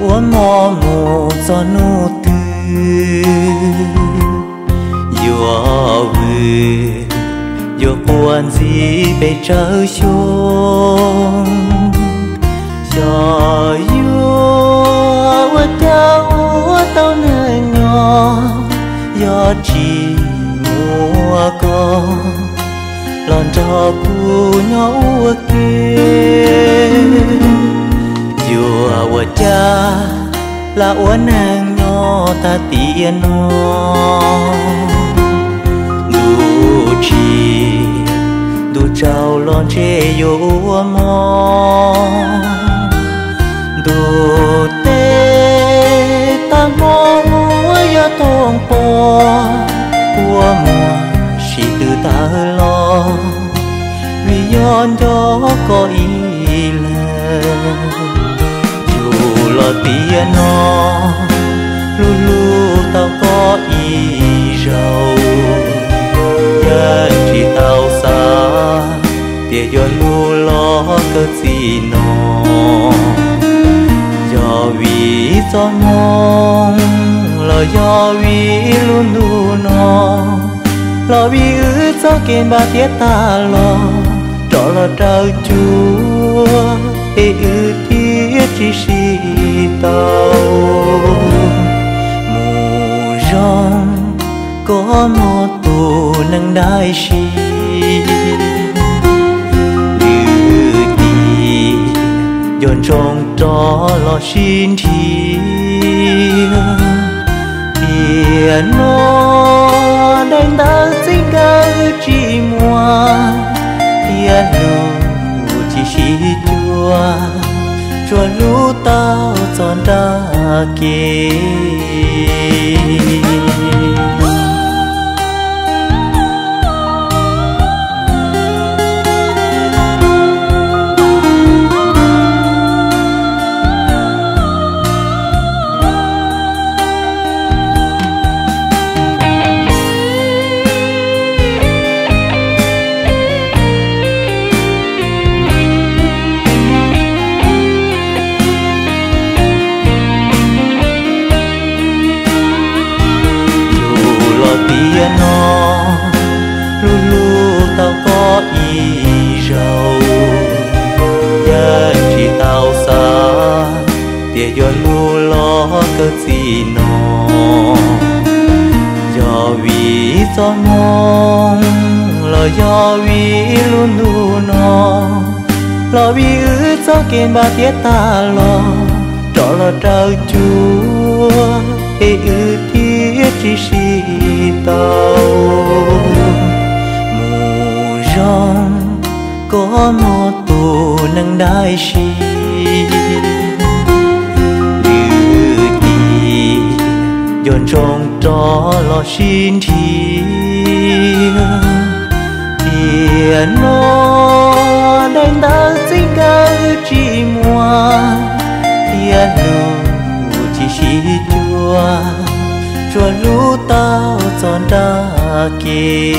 yu mò mù cho nu tư yu vư yu quan gì bề trở xuống. Cho yu wa tao tao nè nhỏ yo chỉ mua có lon cho cu nhau kia là uốn nàng nho ta tiền nó đủ chi đủ trao lon chê yo mò. Đủ tê ta mò yo tông po của mùa chỉ từ ta lo. Vì yon cho có ý lo tiền nó lu lu tao có y giàu nhân chỉ tao xa tia yon lu lo cơ gì nó. Do vì do mong lo do vì luôn luôn nó. Lo vì ư cho kiên ba tiết ta lo cho lo trao chúa, ê ư tiết chi si tao mù rong có một tù nâng đai si lư đi dồn trong đó lo xin thiên tiền nó đánh ta tao tròn kia tiền yon lu lo cơ gì nó do vì do mong lo do vì luôn lu nó lo vì ư cho kiên ba tiết ta lo cho lo trao chúa ê ư tiết chỉ si tao mù rong có một tù nâng đai si dồn trong đó lo xin thiên tiền nó đánh ta sinh ca chỉ mua tiền nó chỉ chỉ chua chua lũ tao tròn đa kia